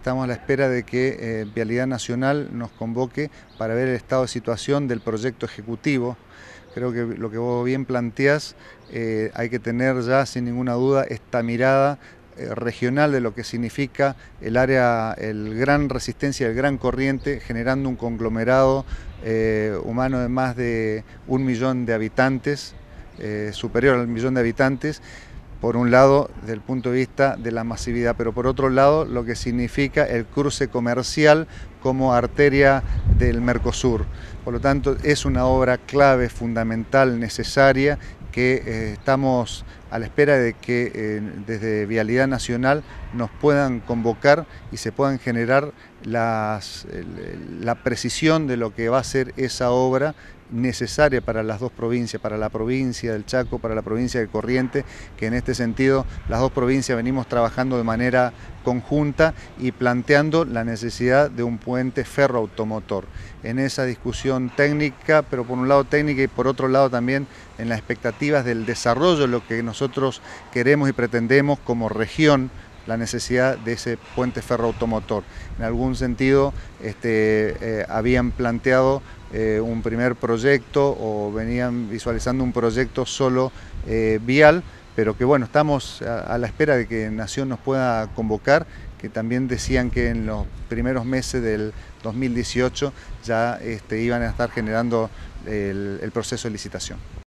estamos a la espera de que eh, Vialidad Nacional nos convoque para ver el estado de situación del proyecto ejecutivo. Creo que lo que vos bien planteás, eh, hay que tener ya sin ninguna duda esta mirada eh, regional de lo que significa el área, el gran resistencia, el gran corriente, generando un conglomerado humano de más de un millón de habitantes, superior al millón de habitantes, por un lado, desde el punto de vista de la masividad, pero por otro lado, lo que significa el cruce comercial como arteria del Mercosur. Por lo tanto, es una obra clave, fundamental, necesaria, que eh, estamos a la espera de que eh, desde Vialidad Nacional nos puedan convocar y se puedan generar la precisión de lo que va a ser esa obra necesaria para las dos provincias, para la provincia del Chaco, para la provincia de Corriente, que en este sentido las dos provincias venimos trabajando de manera conjunta y planteando la necesidad de un puente ferroautomotor. En esa discusión técnica, pero por un lado técnica y por otro lado también en las expectativas del desarrollo, lo que nosotros queremos y pretendemos como región la necesidad de ese puente ferroautomotor. En algún sentido este, eh, habían planteado eh, un primer proyecto o venían visualizando un proyecto solo eh, vial, pero que bueno, estamos a, la espera de que Nación nos pueda convocar, que también decían que en los primeros meses del 2018 ya este, iban a estar generando el proceso de licitación.